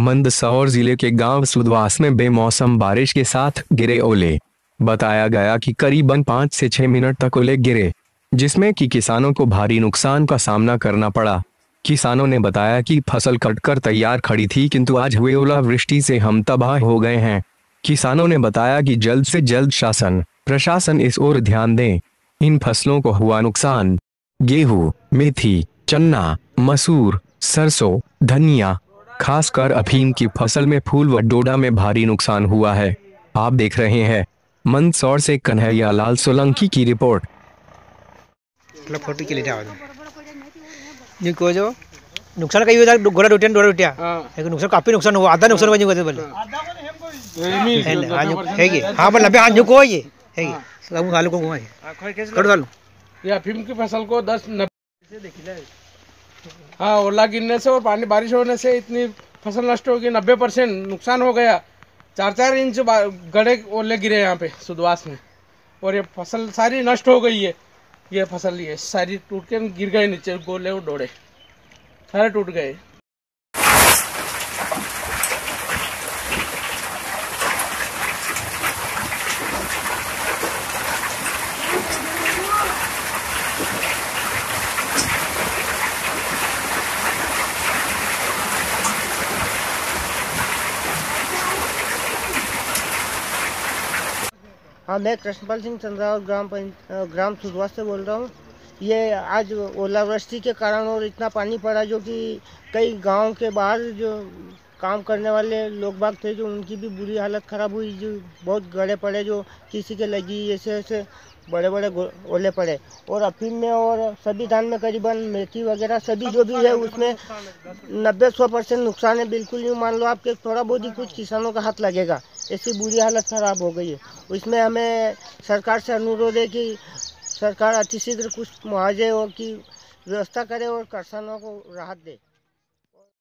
मंदसौर ज़िले के गाँव सुदवास में बेमौसम बारिश के साथ गिरे ओले। बताया गया कि करीबन पाँच से छह मिनट तक ओले गिरे, जिसमें कि किसानों को भारी नुकसान का सामना करना पड़ा। किसानों ने बताया कि फ़सल कटकर तैयार खड़ी थी, किंतु आज हुए ओलावृष्टि से हम तबाह हो गए हैं। किसानों ने बताया कि जल्द से जल्द शासन, प्रशासन इस ओर ध्यान दें। इन फ़सलों को हुआ नुकसान, गेहूँ, मेथी चन्ना मसूर, सरसों, धनिया खासकर अफीम की फ़सल में फूल व डोडा में भारी नुकसान हुआ है। आप देख रहे हैं मंदसौर से कन्हैया लाल सोलंकी की रिपोर्ट। नुकसान कई होता घोड़ा टूटे डोड़ा टूटा लेकिन नुकसान काफ़ी नुकसान हुआ आधा नुकसान हुआ जी बोले। है हाँ बोल हाँ जो को हाँ, हाँ, है कि सब सालों को घुमाए कर डालू या फ़िल्म की फ़सल को दस नब्बे हाँ ओला गिरने से और पानी बारिश होने से इतनी फ़सल नष्ट हो गई नब्बे परसेंट नुकसान हो गया। चार चार इंच गड़े ओले गिरे यहाँ पे, सुदवास में। और ये फ़सल सारी नष्ट हो गई है। ये फ़सल ये सारी टूट के गिर गए नीचे, गोले और डोड़े सारे टूट गए। हाँ मैं कृष्णपाल सिंह चंद्रावत ग्राम पंच ग्राम सुधवास से बोल रहा हूँ। ये आज ओलावृष्टि के कारण और इतना पानी पड़ा जो कि कई गाँव के बाहर जो काम करने वाले लोग बाग थे जो, उनकी भी बुरी हालत ख़राब हुई, जो बहुत गड़े पड़े, जो किसी के लगी ऐसे ऐसे बड़े बड़े ओले पड़े। और अफीम में और सभी धान में करीबन मेथी वगैरह सभी जो भी है, उसमें नब्बे सौ परसेंट नुकसान है। बिल्कुल यूँ मान लो आपके थोड़ा बहुत ही कुछ किसानों का हाथ लगेगा। ऐसी बुरी हालत ख़राब हो गई है। उसमें हमें सरकार से अनुरोध है कि सरकार अतिशीघ्र कुछ मुआवजे और की व्यवस्था करे और किसानों को राहत दे।